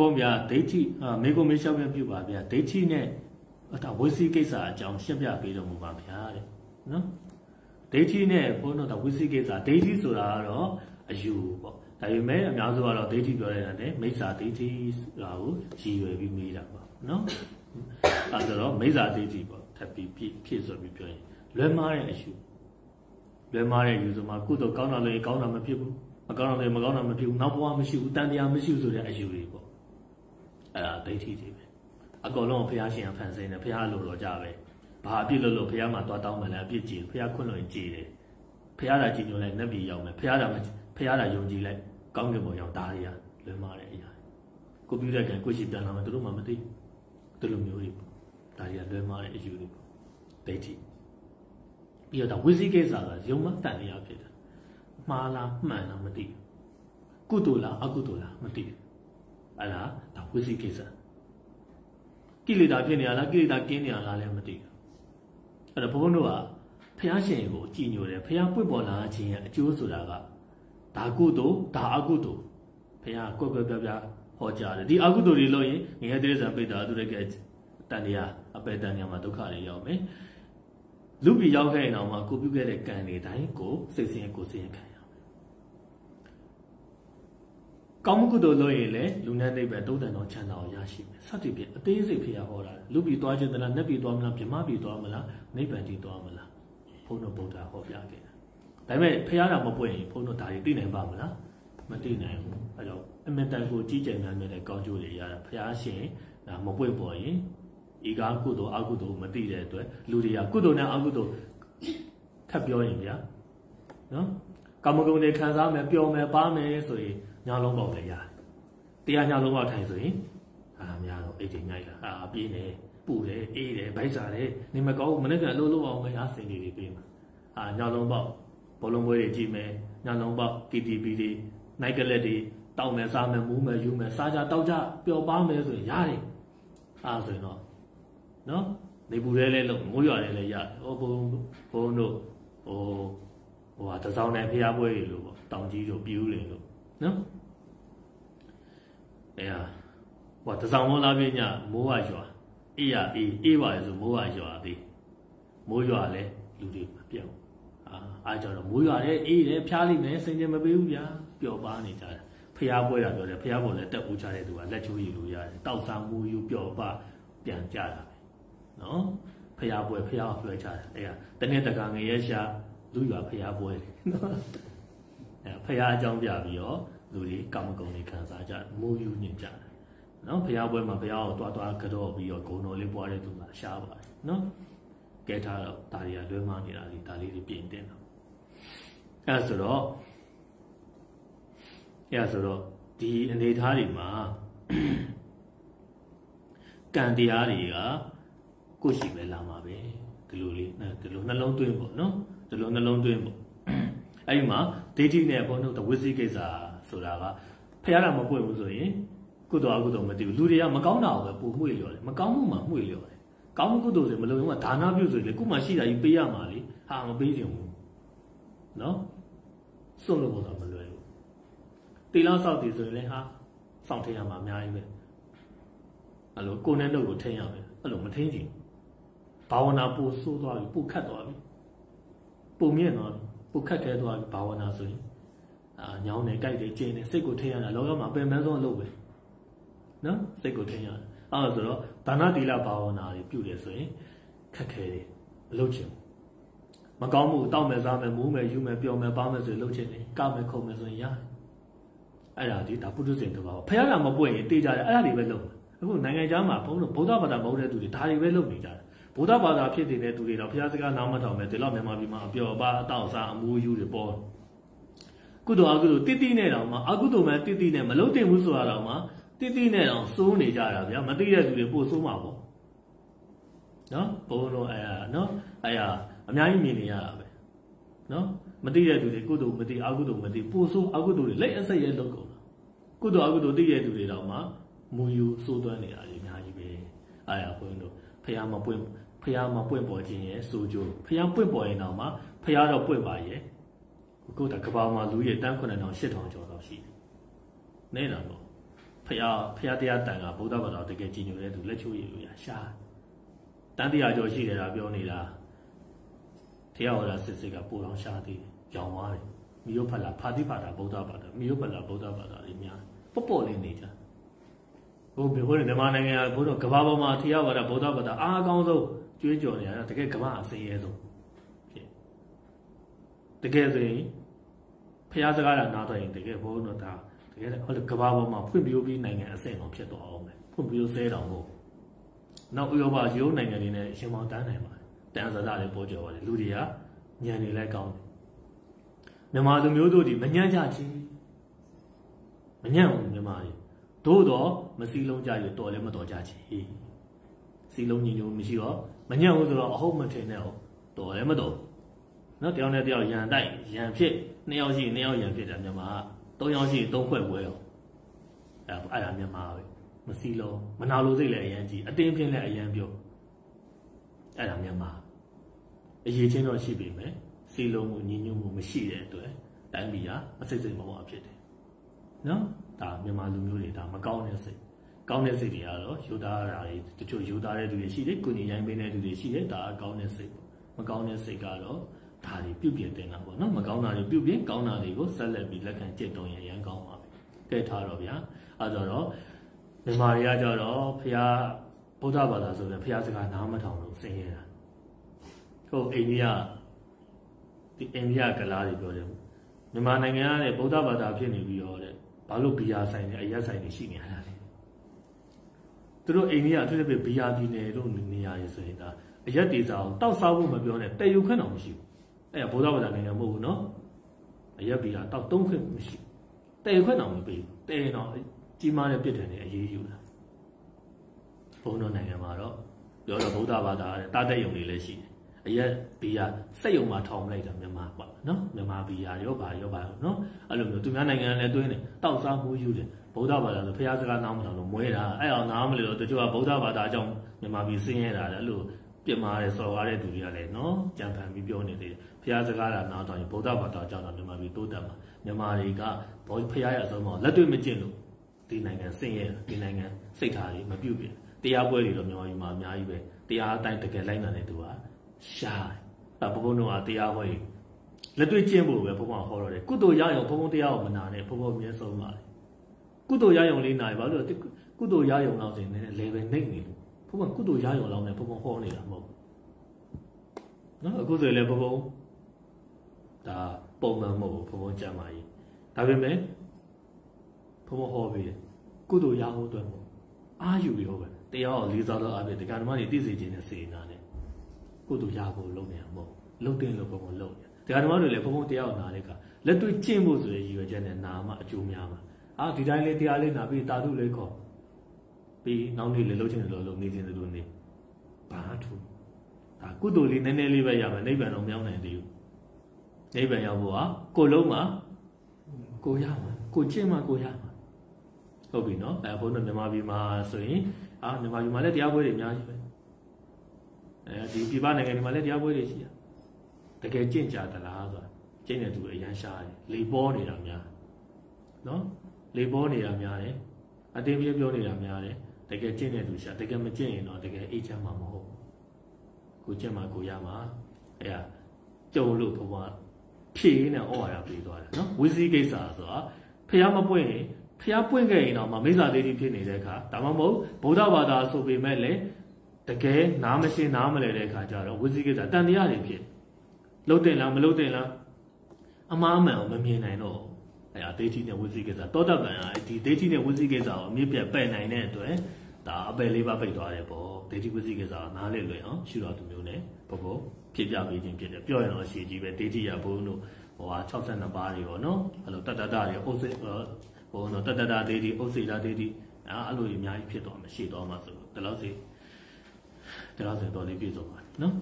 ဘုံဗျာဒိဋ္ဌိမေကိုမေလျှောက်ပြပြုပါဗျာဒိဋ္ဌိနဲ့ဒါဝိသိကိစ္စအကြောင်းရှင်းပြပေးတော်မူပါဗျာတဲ့နော်ဒိဋ္ဌိနဲ့ဘုန်းတော်ဒါဝိသိကိစ္စဒိဋ္ဌိဆိုတာကတော့အယူပေါ့ဒါပေမဲ့အများစုကတော့ဒိဋ္ဌိပြောရတဲ့မိစ္ဆာဒိဋ္ဌိဆိုတာကိုရည်ရွယ်ပြီးမေးတာပေါ့နော်အဲဆိုတော့မိစ္ဆာဒိဋ္ဌိပေါ့ထပ်ပြီးဖြစ်ဖြစ်ဆိုပြီးပြောရင်လွဲမားတဲ့အယူလွဲမားတဲ့ယူဆိုမှကုသိုလ်ကောင်းတာလည်းကောင်းတာမဖြစ်ဘူးမကောင်းတာလည်းမကောင်းတာမဖြစ်ဘူးနောက်ဘဝမရှိဘူးတန်တရားမရှိဘူးဆိုတဲ့အယူတွေပေါ့ အဲ့ဒါဒိဋ္ဌိတွေပဲအကုန်လုံးဘုရားရှင်ကဖန်ဆင်းတယ်ဘုရားလိုတော်ကြပဲဘာအပြစ်လို့လို့ဘုရားမှာတွားတောင်းမှလည်းအပြစ်ကြည်ဘုရားခွင့်လို့ကြည်တယ်ဘုရားသာကြည်ညိုလိုက်နတ်ပြည်ရောက်မယ်ဘုရားသာဘုရားသာယုံကြည်လိုက်ကောင်းကင်ဘုံရောက်ဒါတွေကလွယ်မာတဲ့အရာကိုပြတဲ့ကံကိုရှိပြန်လာမှသူတို့မှမသိသူလိုမျိုးတွေပေါ့ဒါတွေကလွယ်မာတဲ့အယူတွေပေါ့ဒိဋ္ဌိပြီးတော့ဝိသိကိစ္စကယုံမတန်တရားဖြစ်တယ်မှားလားမှန်လားမသိကုသိုလ်လားအကုသိုလ်လားမသိ အဲ့ဒါဒါဝိသိကိစ္စကိလေသာဖြစ်နေရလားကိလေသာကင်းနေရလားလည်းမသိဘူးအဲ့တော့ဘုန်းဘုန်းတို့ကဖះရှင်ကိုကြည်ညိုတယ်ဖះပွင့်ပေါ်လာခြင်းရဲ့အကျိုးဆိုတာကဒါကုသိုလ်ဒါအကုသိုလ်ဖះကွက်ကွက်ပြပြဟောကြားတယ်ဒီအကုသိုလ်တွေလို့ရင်ငရဲတိရစ္ဆာန်ပိတ္တာသူတကယ်တန်တရားအပေတန်ညာမှာဒုက္ခတွေရောက်မယ်လူပြည်ရောက်ခဲ့ရင်တော့မှကိုပြုခဲ့တဲ့ကံတွေတိုင်းကိုစိတ်ဆင်းရဲကိုဆင်းရဲခံရမယ် ကောင်းမှုကုသိုလ်လို့ရင်လည်းလူနဲ့နိဗ္ဗာန်တုံးတန်တော်ချမ်းသာကိုရရှိမယ်စသဖြင့်အသေးစိတ်ဖျားဟောတာလူပြည်သွားခြင်းတလားနတ်ပြည်သွားမလားမြမပြည်သွားမလားနိဗ္ဗာန်ကြီးသွားမလားဘုန်းတော်ဗုဒ္ဓဟောပြခဲ့တာဒါပေမဲ့ဖျားတာမပွင့်ရင်ဘုန်းတော်ဒါတွေသိနိုင်ပါမလားမသိနိုင်ဘူးအဲကြောင့်အမတန်ကိုကြီးကျယ်များမြတ်တဲ့ကောင်းကျိုးတွေရတာဖျားရှင်ဒါမပွင့်ပေါ်ရင်ဤကားကုသိုလ်အကုသိုလ်မသိတဲ့အတွက်လူတွေကကုသိုလ်နဲ့အကုသိုလ်ထပ်ပြောရင်ဗျာနော်ကာမဂုဏ်တွေခံစားမယ်ပျော်မယ်ပါမယ်ဆိုရင် ညာလုံးပေါက်လည်းရတယ်တရားညာလုံးပေါက်ထိုင်ဆိုရင်အာများတော့အိတ်တွေညိုက်လာအာပြေးနေပူတယ်အေးတယ်ဗိုက်စားတယ်နေမကောင်းဘူးမနေ့ကအလုပ်လုပ်အောင်မရစင်တွေပြေးမှာအာညာလုံးပေါက်ဘောလုံးပွဲတွေကြည့်မယ်ညာလုံးပေါက် KTV တွေနိုင်ကလက်တွေတောက်မယ်စားမယ်မူးမယ်ယူမယ်စားကြတောက်ကြပျော်ပါမယ်ဆိုရင်ရတယ်အာဆိုရင်တော့နော်နေပူရဲလဲလို့မိုးရွာလဲလဲရတယ်ဟောဘုံဘုံတို့ဟိုဟိုဟာတစောင်းနဲ့ဖျားပွဲတွေလို့ပေါ့တောင်ကြီးတို့ပြူးလင်လို့နော် အဲဟာဟိုတစောင်းမောလာပြညမိုးကရွာအေးရအေးအေးပါလေဆိုမိုးကရွာသေးမိုးရွာလဲလူတွေမပြောင်းအာအားကြောင့်မိုးရွာတယ်အေးတယ်ဖျားလိမ့်မယ်စင်ကြမပေးဘူးဗျာပျော်ပါနေကြတယ်ဖျားပွဲတာပြောတယ်ဖျားပေါ်လည်းတက်ဦးချတဲ့သူကလက်ချိုးရည်လို့ရတယ်တောက်စားမူယူပျော်ပါပြန်ကြတာပဲနော်ဖျားပွဲဖျားလွှဲချတယ်အဲ့ဒါတနေ့တကငရဲရှာလူရွာဖျားပွဲနော်အဲဖျားအကြောင်းပြပြီးတော့ လူတွေကာမဂုဏ်တွေခံစားကြမူယူညင်ကြတယ်နော်ဖျားပွဲမှာဖျားကိုတွားတွားကြော့ပြီးတော့ဂုံတော်လေးပွားတဲ့သူကရှားပါတယ်နော်ကဲထားတော့ဒါတွေကလွဲမနေတာလေဒါလေးတွေပြင်တင်တော့အဲဆိုတော့အဲဆိုတော့ဒီအနေထားတွေမှာကံတရားတွေကကိုရှိပဲလာမှာပဲဒီလိုလေးဒီလိုနှလုံးသွင်းပေါ့နော်ဒီလိုနှလုံးသွင်းပေါ့အဲ့ဒီမှာဒိဋ္ဌိနဲ့ဘုန်းတို့ဝိသိကိစ္စ ဆိုတာကဖះတာမပွင့်ဘူးဆိုရင်ကုသိုလ်အကုသိုလ်မသိဘူးလူတွေကမကောင်းတာကိုပဲပုံမှု့လျော်တယ်မကောင်းမှုမှမှု့လျော်တယ်ကောင်းမှုကုသိုလ်ဆိုမလုံအောင်ဒါနပြုဆိုရင်လေခုမှရှိတာကြီးပေးရမှာလေဟာမပေးချင်ဘူးနော်စွန့်လို့ပေါ်တာမလွယ်ဘူးတေလောက်ဆောက်တည်ဆိုရင်လည်းဟာစောင့်ထည့်ရမှာအများကြီးပဲအဲ့လိုကိုယ်နဲ့နှုတ်ကိုထိန်းရမယ်အဲ့လိုမထိန်းချင်ဘာဝနာပိုဆိုးသွားပြီပိုခတ်သွားပြီပုံမြင့်သွားပြီပိုခတ်ခဲသွားပြီဘာဝနာဆိုရင် အာညောင်းနေကြိုက်တယ်ကျင်းနေစိတ်ကိုထိန်းရတာလောကမှာပင်ပန်းဆုံးအလုပ်ပဲနော်စိတ်ကိုထိန်းရတယ်အဲ့ဒါဆိုတော့ဒါနတိလဘာဝနာတွေပြုတယ်ဆိုရင်ခက်ခဲတယ်မလုပ်ချင်ဘူးမကောင်းမှုတောက်မယ်စားမယ်မူးမယ်ယူမယ်ပျော်မယ်ပါမယ်ဆိုရင်လုပ်ချင်တယ်ကောက်မယ်ခုံမယ်ဆိုရင်ရတယ်အဲ့ဒါဒီဒါပုထုဇဉ်တဘာဝဖះကမပွင့်ရင်တေးကြတယ်အဲ့ဒါတွေပဲလုပ်အခုနိုင်ငံခြားမှာဘုန်းတော်ဗုဒ္ဓဘာသာမဟုတ်တဲ့သူတွေဒါတွေပဲလုပ်နေကြတယ်ဗုဒ္ဓဘာသာဖြစ်နေတဲ့သူတွေတော့ဘုရားစကားနားမထောင်ပဲဒီလောက်မြန်မာပြည်မှာအပျော်ပါအတောက်စားအမူယူတွေပေါ် ကုသိုလ်အကုသိုလ်တိတိနဲ့တောင်မှအကုသိုလ်မှတိတိနဲ့မလုံးတင်ဘူးဆိုတာတောင်မှတိတိနဲ့တောင်စိုးနေကြတာဗျာမသိတဲ့သူတွေပို့စိုးမှာပေါ့နော်ဘုန်းတော်အဲနော်အဲအများကြီးမြင်နေရတာပဲနော်မသိတဲ့သူတွေကုသိုလ်မသိအကုသိုလ်မသိပို့စိုးအကုသိုလ်တွေလက်အဆက်ရဲလုပ်ကုန်တာကုသိုလ်အကုသိုလ်သိတဲ့သူတွေတောင်မှမူယူစိုးသွမ်းနေတာတွေအများကြီးပဲအားရဘုန်းတို့ဖះမပွင့်ဖះမပွင့်ပေါ်ခြင်းရဲ့စိုးကြိုးဖះပွင့်ပေါ်ရင်တော့မှဖះတော့ပွင့်ပါရဲ့ ခုကကဘာမှာလူရဲ့တန်း9000 8000ကျော်တော့ရှိတယ်နေတာတော့ဖះဖះတရားတန်ကဗုဒ္ဓဘာသာတကယ်ကြည်ညိုတဲ့သူလက်ချိုးရည်လို့ရရှာတန်တရားကျော်ရှိတယ်လားပြောနေတာတရားဟောတာစစ်စစ်ကပူတော်ရှာသေးတယ်ရောင်သွားတယ်မိယုဖလာဖာတိပါတာဗုဒ္ဓဘာသာမိယုဖလာဗုဒ္ဓဘာသာတွေများပေါ့ပေါ့လေးနေကြဟိုဘယ်ဟိုမြန်မာနိုင်ငံကဘုရားကဘာပေါ်မှာတရားဝါဒဗုဒ္ဓဘာသာအားအကောင်းဆုံးကျွေးကြော်နေတာတကယ်ကမ္ဘာအစင်းရဲဆုံးဖြစ် တကယ်ဆိုရင်ဖះစကားတာနားတော့ရင်တကယ်ဘုန်းတော်ဒါတကယ်ဟိုကဘာပေါ်မှာဖွင့်ပြပြီးနိုင်ငံအဆင့်အောင်ဖြစ်သွားအောင်ပဲဖွင့်ပြဆဲတော်မို့နောက်ဥရောပရုံးနိုင်ငံတွေနဲ့ရှင်မောင်တန်းနိုင်ပါတယ်တန်ဆာတာလည်းပေါ်ကျော်ပါတယ်လူတွေကညံနေလဲကောင်းတယ်မြန်မာလူမျိုးတို့ဒီမညံ့ကြချင်မညံ့ဘူးမြန်မာတွေသို့တော့မစည်းလုံးကြရတော်လည်းမတော်ကြချင်စီလုံးညီညွတ်မရှိတော့မညံ့ဘူးဆိုတော့အဟုတ်မထင်နဲ့ဟုတ်တော်လည်းမတော် နော်တယောက်နဲ့တယောက်ရန်တိုက်ရန်ဖြစ်နှစ်ယောက်ရှိနှစ်ယောက်ရန်ဖြစ်တယ်မြန်မာကသုံးယောက်ရှိသုံးခွဲဝဲရောအဲ့အဲ့ဒါမြန်မာပဲမစည်းလုံးမနာလိုစိတ်လည်းအရန်ကြီးအတင်းပြင်းလည်းအရန်ပြောအဲ့ဒါမြန်မာအရေးချင်းတော့ရှိပြီမယ်စီလုံးမှုညီညွတ်မှုမရှိတဲ့အတွက်တိုင်းပြည်ဟာအစိတ်စိတ်မပေါ်ဖြစ်တယ်နော်ဒါမြန်မာလူမျိုးတွေဒါမကောင်းတဲ့စိတ်ကောင်းတဲ့စိတ်တွေကတော့ယူသားတာတွေတချို့ယူသားတဲ့သူတွေရှိတယ်ကုညီရိုင်းပေးတဲ့သူတွေရှိတယ်ဒါကကောင်းတဲ့စိတ်မကောင်းတဲ့စိတ်ကတော့ ဒါတွေပြုပြင်တင်တာပေါ့နော်မကောင်းတာတွေပြုပြင်ကောင်းတာတွေကိုဆက်လက်ပြီးလက်ခံကျင့်သုံးရင်ရန်ကောင်းပါပဲကဲထားတော့ဗျာအဲဆိုတော့မြန်မာတွေကကြတော့ဖះဗုဒ္ဓဘာသာဆိုရင်ဖះစကားနားမထောင်လို့ဆင်းရဲတာဟုတ်အိန္ဒိယဒီအိန္ဒိယကလားတွေပြောတယ်မြန်မာနိုင်ငံကလည်းဗုဒ္ဓဘာသာဖြစ်နေပြီးတော့တဲ့ဘာလို့ဘီယာဆိုင်နဲ့အရက်ဆိုင်တွေရှိနေရတာလဲသူတို့အိန္ဒိယအထူးသဖြင့်ဘီယာပြည်နယ်တို့နေရာတွေဆိုရင်ဒါအရက်တေစာကိုတောက်စားဖို့မပြောနဲ့တည်ယူခွင့်တော့မရှိဘူး အဲ့ဒါဗုဒ္ဓဘာသာနိုင်ငံမဟုတ်ဘူးနော်အရက်ဘီယာတောက်သုံးခွင့်မရှိတည်ယူခွင့်တော့မပေးဘူးတည်တော့ကြီးမားတဲ့ပြစ်ဒဏ်တွေအရေးယူတာဘုံတော်နိုင်ငံမှာတော့ပြောတော့ဗုဒ္ဓဘာသာတဲ့တာတဲ့ယုံတွေလည်းရှိတယ်အရက်ဘီယာစက်ယုံမှာထောင်လိုက်တာမြန်မာပေါ့နော်မြန်မာဘီယာရောဘာရောဘာနော်အဲ့လိုမျိုးသူများနိုင်ငံလည်းတွင်းတယ်တောက်စားမှုယူတယ်ဗုဒ္ဓဘာသာဆိုဖះစကားနားမထောင်လို့မွဲတာအဲ့အောင်နားမလို့တချို့ကဗုဒ္ဓဘာသာအကြောင်းမြန်မာပြည်ဆင်းရဲတာလည်းအဲ့လို ပြစ်မှားတဲ့စော်ကားတဲ့သူတွေကလည်းနော်ကြံဖန်ပြီးပြောနေတယ်ဖះစကားတာနားထောင်ရင်ဗုဒ္ဓဘာသာအကြောင်းတော့မြန်မာပြည်တိုးတက်မှာမြန်မာတွေကဘောဖះရအစုံမှာလက်တွေ့မကျင့်လို့ဒီနိုင်ငံဆင်းရဲဒီနိုင်ငံစိတ်ထားတွေမပြုတ်ပြတရားပွဲတွေတော့မြန်မာပြည်မှာအများကြီးပဲတရားအတိုင်းတကယ်လိုက်နိုင်တဲ့သူကရှားတယ်ဘုံဘုံတို့ကတရားဟောရင်လက်တွေ့ကျင့်ဖို့ပဲဘုံဘုံဟောတော့တယ်ကုသိုလ်ရရင်ဘုံဘုံတရားကိုမနာနဲ့ဘုံဘုံမြဲဆုံးပါလေကုသိုလ်ရယုံလေးနိုင်ဘာလို့ကုသိုလ်ရယုံလောက်စင်နေလေပဲနှိမ့်နေလို့ ဘုံဘုံကုသိုလ်ရယုံလောက်နဲ့ဘုံဘုံဟောနေတာမဟုတ်ဘူးနော်အခုဆိုရင်လည်းဘုံဘုံဒါပုံမှန်မဟုတ်ဘူးဘုံဘုံကြမ်းပါကြီးဒါပေမဲ့ဘုံဘုံဟောပြီးတယ်ကုသိုလ်ရဖို့အတွက်မို့အာယူရောပဲတရားကိုလေးစားတော့အပြင်ဒီကံဓမ္မတွေသိစေခြင်းနဲ့စေနာနဲ့ကုသိုလ်ရဖို့လုပ်နေမှာမဟုတ်လုပ်တင်လို့ဘုံဘုံလုပ်နေဒီကံဓမ္မတွေလည်းဘုံဘုံတရားကိုနားတဲ့ကလက်တွေ့ကျင့်ဖို့ဆိုတဲ့ရည်ရွယ်ချက်နဲ့နာမှာအကျိုးများမှာအာဒီတိုင်းလေးတရားလေးနာပြီးတာဓုလေးခေါ် ပြီးနောက်နေ့လေလှုပ်ချင်တယ်လို့လို့နေခြင်းလို့နေဘာထူဒါကုသိုလ်လေးနည်းနည်းလေးပဲရမယ်နိဗ္ဗာန်တော့မရောက်နိုင်သေးဘူးနိဗ္ဗာန်ရောက်ဖို့ဟာကိုလုံးမှာကိုရမှာကိုကျင့်မှာကိုရမှာဟုတ်ပြီနော်အဲဘုန်းတော်မြန်မာပြည်မှာဆိုရင်အာမြန်မာပြည်မှာလည်းတရားပွဲတွေအများကြီးပဲအဲဒီပြည်ပနိုင်ငံတွေမှာလည်းတရားပွဲတွေရှိတာတကယ်ကျင့်ကြသလားဆိုတာကျင့်တဲ့သူအရန်ရှားတယ်လေပေါ်နေတာများနော်လေပေါ်နေတာများတယ်အတင်းပြေးပြောနေတာများတယ် တကယ်ကျင့်တဲ့သူရှာတကယ်မကျင့်ရင်တော့တကယ်အေးချမ်းမှာမဟုတ်ကိုကျင့်မှာကိုရမှာအဲ့ဒါကြုံလို့ဘုရားဖြည့်နေဩဝါဒပေးသွားတယ်နော်ဝိဇိကိစ္စဆိုတာဖះမပွင့်ရင်ဖះပွင့်ခဲ့ရင်တော့မမိစ္ဆာသေးတိဖြစ်နေတဲ့အခါဒါမှမဟုတ်ဗုဒ္ဓဘာသာဆိုပေမဲ့လည်းတကယ်နားမရှင်းနားမလဲတဲ့အခါကျတော့ဝိဇိကိစ္စတန်တရားတွေဖြစ်လှုပ်တင်လားမလှုပ်တင်လားအမှားအမှန်ကိုမမြင်နိုင်တော့အဲ အဒေတိနဲ့ဝိသိကိစ္စတောတပံကဒီဒေတိနဲ့ဝိသိကိစ္စကိုအမြင့်ပြတ်ပယ်နိုင်တဲ့အတွက်ဒါအပယ်လေးပါပိတ်သွားတယ်ပေါ့ဒေတိဝိသိကိစ္စကနားလေလွယ်အောင်ရှုတော်သူမျိုးနဲ့ပုဂ္ဂိုလ်ဖြစ်ပြပေးခြင်းဖြစ်တယ်ပြောရင်တော့အရှိကြီးပဲဒေတိရဘုန်းတို့ဟိုဟာ62ပါးတွေပေါ့နော်အဲ့လိုတတ္တတတွေဥစ္စေဟိုနော်တတ္တတဒေတိဥစ္စေတာဒေတိအဲ့လိုအများကြီးဖြစ်သွားမှာရှေ့သွားမှာဆိုတော့ဒီလောက်စီဒီလောက်စီတော့လေးပြည့်စုံပါနော်